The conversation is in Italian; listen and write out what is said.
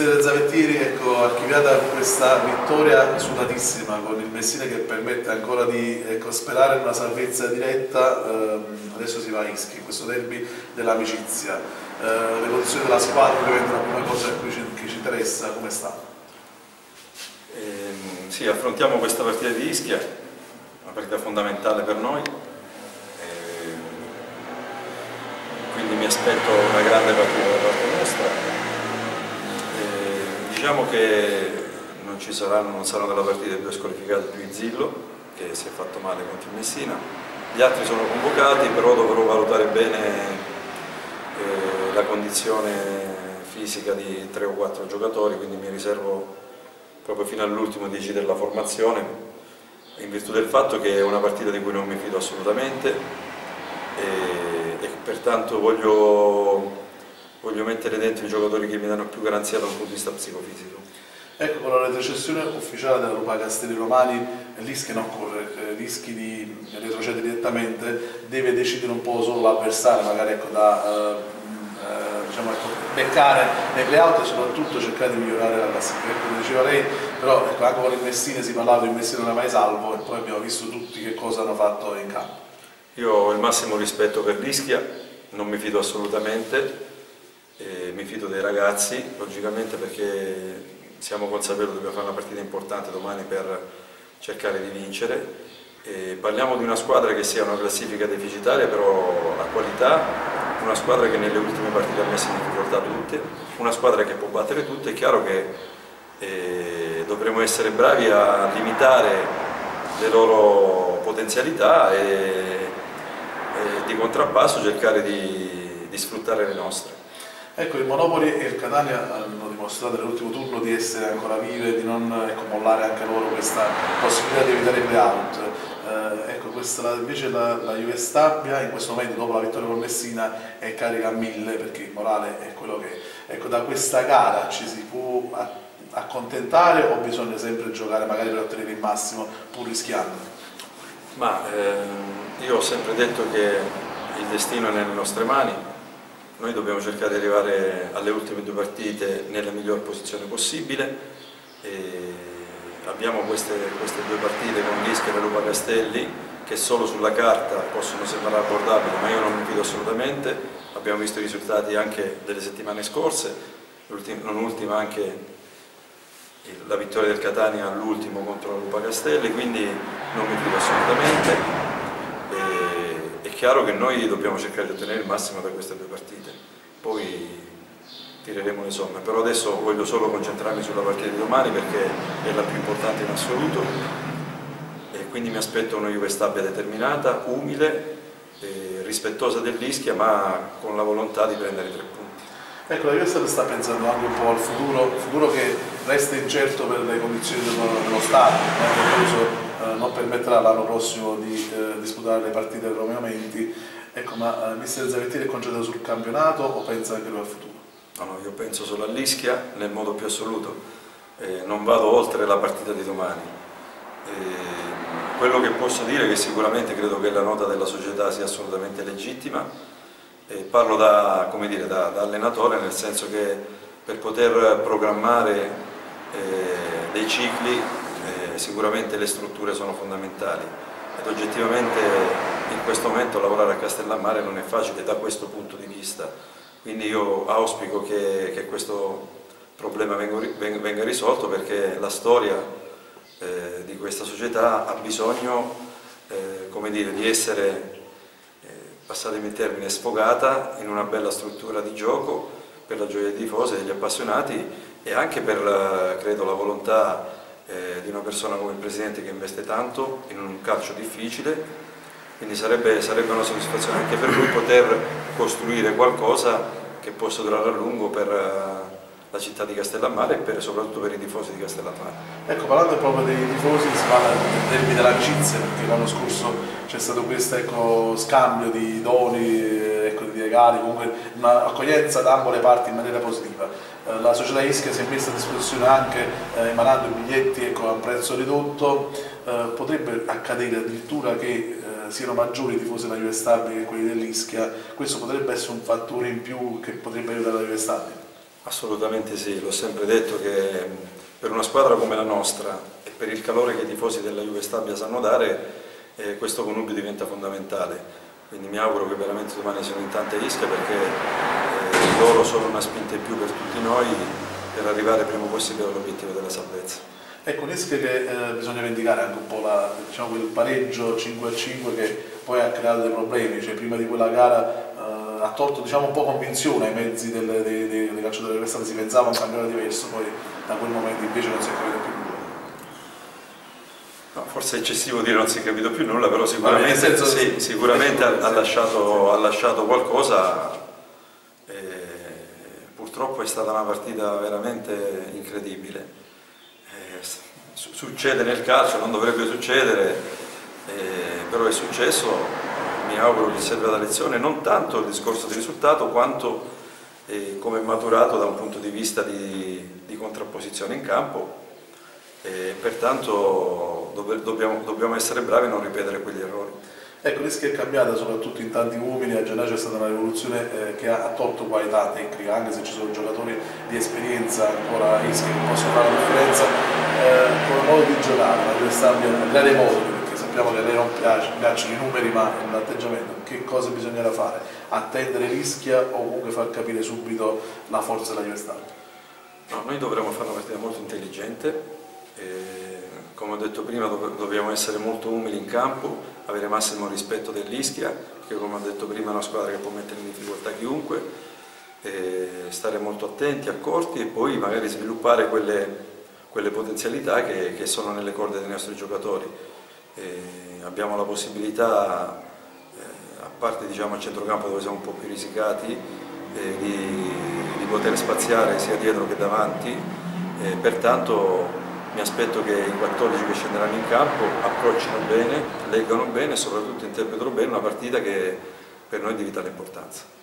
Mister Zavettieri, ecco, archiviata questa vittoria sudatissima con il Messina che permette ancora di ecco, sperare una salvezza diretta, ehm, adesso si va a Ischi, questo derby dell'amicizia. Eh, le condizioni della squadra ovviamente la prima cosa che ci, che ci interessa, come sta? Eh, sì, affrontiamo questa partita di Ischia, una partita fondamentale per noi, eh, quindi mi aspetto una grande partita da parte nostra Diciamo che non, ci saranno, non saranno della partita due squalificati più Zillo, che si è fatto male contro il Messina. Gli altri sono convocati, però dovrò valutare bene eh, la condizione fisica di tre o quattro giocatori, quindi mi riservo proprio fino all'ultimo di decidere la formazione, in virtù del fatto che è una partita di cui non mi fido assolutamente e, e pertanto voglio voglio mettere dentro i giocatori che mi danno più garanzia da un punto di vista psicofisico. Ecco, con la retrocessione ufficiale della Lupa Castelli Romani, rischi non corre, eh, rischi di retrocedere direttamente, deve decidere un po' solo l'avversario, magari ecco, da eh, eh, diciamo, ecco, beccare nei playout e soprattutto cercare di migliorare la classifica. Ecco, diceva lei, però ecco, anche con il Messina si parlava di un Messina non è mai salvo e poi abbiamo visto tutti che cosa hanno fatto in campo. Io ho il massimo rispetto per l'Ischia, non mi fido assolutamente, mi fido dei ragazzi, logicamente perché siamo consapevoli che dobbiamo fare una partita importante domani per cercare di vincere. E parliamo di una squadra che sia una classifica deficitaria, però ha qualità, una squadra che nelle ultime partite ha messo in difficoltà tutte, una squadra che può battere tutte, è chiaro che eh, dovremo essere bravi a limitare le loro potenzialità e, e di contrappasso cercare di, di sfruttare le nostre. Ecco, il Monopoli e il Catania hanno dimostrato nell'ultimo turno di essere ancora vive, di non ecco, mollare anche loro questa possibilità di evitare i play-out. Eh, ecco, questa, invece la, la Juve Stabia in questo momento, dopo la vittoria con Messina, è carica a mille perché il morale è quello che. Ecco, da questa gara ci si può accontentare o bisogna sempre giocare magari per ottenere il massimo pur rischiando? Ma ehm, io ho sempre detto che il destino è nelle nostre mani, noi dobbiamo cercare di arrivare alle ultime due partite nella miglior posizione possibile. abbiamo queste, queste, due partite con l'Ischia e Lupa Castelli che solo sulla carta possono sembrare abbordabili, ma io non mi fido assolutamente. Abbiamo visto i risultati anche delle settimane scorse, non ultima anche la vittoria del Catania all'ultimo contro la Lupa Castelli, quindi non mi fido assolutamente chiaro che noi dobbiamo cercare di ottenere il massimo da queste due partite, poi tireremo le somme, però adesso voglio solo concentrarmi sulla partita di domani perché è la più importante in assoluto e quindi mi aspetto una Juve stabile determinata, umile, rispettosa dell'Ischia ma con la volontà di prendere tre punti. Ecco, la Juve sta pensando anche un po' al futuro, futuro che resta incerto per le condizioni dello Stato, eh, eh, permetterà l'anno prossimo di eh, disputare le partite del Romeo Menti. Ecco, ma eh, mister Zavettieri è concentrato sul campionato o pensa anche lui al futuro? No, no, io penso solo all'Ischia nel modo più assoluto. Eh, non vado oltre la partita di domani. Eh, quello che posso dire è che sicuramente credo che la nota della società sia assolutamente legittima. parlo da, dire, da, da, allenatore nel senso che per poter programmare eh, dei cicli sicuramente le strutture sono fondamentali ed oggettivamente in questo momento lavorare a Castellammare non è facile da questo punto di vista, quindi io auspico che, che questo problema venga, risolto perché la storia eh, di questa società ha bisogno eh, dire, di essere, eh, passatemi il termine, sfogata in una bella struttura di gioco per la gioia dei tifosi e degli appassionati e anche per la, credo, la volontà eh, di una persona come il Presidente che investe tanto in un calcio difficile, quindi sarebbe, sarebbe una soddisfazione anche per lui poter costruire qualcosa che possa durare a lungo per uh, la città di Castellammare e per, soprattutto per i tifosi di Castellammare. Ecco, parlando proprio dei tifosi, si parla del derby dell'amicizia, perché l'anno scorso c'è stato questo ecco, scambio di doni, ecco, di regali, comunque un'accoglienza da ambo le parti in maniera positiva. Eh, la società Ischia si è messa a disposizione anche eh, emanando i biglietti ecco, a un prezzo ridotto, eh, potrebbe accadere addirittura che eh, siano maggiori i tifosi della Juve Stabile che quelli dell'Ischia, questo potrebbe essere un fattore in più che potrebbe aiutare la Juve Stabile. Assolutamente sì, l'ho sempre detto che per una squadra come la nostra e per il calore che i tifosi della Juve Stabia sanno dare, eh, questo connubio diventa fondamentale. Quindi mi auguro che veramente domani siano in tante Ischia perché eh, loro sono una spinta in più per tutti noi per arrivare prima possibile all'obiettivo della salvezza. Ecco, Ischia che eh, bisogna vendicare anche un po' la, diciamo, quel pareggio 5 5 che poi ha creato dei problemi, cioè prima di quella gara eh, ha tolto diciamo, un po' convinzione ai mezzi delle, dei, dei, dei calciatori quest'anno, si pensava a un campionato diverso, poi da quel momento invece non si è capito più. No, forse è eccessivo dire non si è capito più nulla, però sicuramente, senso, sì, sicuramente ha, lasciato, ha, lasciato, qualcosa. Eh, purtroppo è stata una partita veramente incredibile. Eh, succede nel calcio, non dovrebbe succedere, eh, però è successo, mi auguro che serva da lezione non tanto il discorso di risultato quanto eh, come maturato da un punto di vista di, di contrapposizione in campo e pertanto dobbiamo, dobbiamo essere bravi a non ripetere quegli errori. Ecco, l'Ischia è cambiata soprattutto in tanti uomini, a gennaio c'è stata una rivoluzione eh, che ha, tolto qualità tecnica, anche se ci sono giocatori di esperienza ancora Ischia che possono fare la differenza eh, come modo di giocare, la Juve al di là dei moduli, perché sappiamo che a lei non piace, piacciono i numeri ma l'atteggiamento, che cosa bisognerà fare? Attendere l'Ischia o comunque far capire subito la forza della Juve No, noi dovremmo fare una partita molto intelligente, eh, come ho detto prima dobbiamo essere molto umili in campo, avere massimo rispetto dell'Ischia, perché come ho detto prima è una squadra che può mettere in difficoltà chiunque, eh, stare molto attenti, accorti e poi magari sviluppare quelle, quelle potenzialità che, che, sono nelle corde dei nostri giocatori. Eh, abbiamo la possibilità, eh, a parte diciamo, a centrocampo dove siamo un po' più risicati, eh, di, di poter spaziare sia dietro che davanti, pertanto mi aspetto che i 14 che scenderanno in campo approccino bene, leggano bene e soprattutto interpretino bene una partita che per noi è di vitale importanza.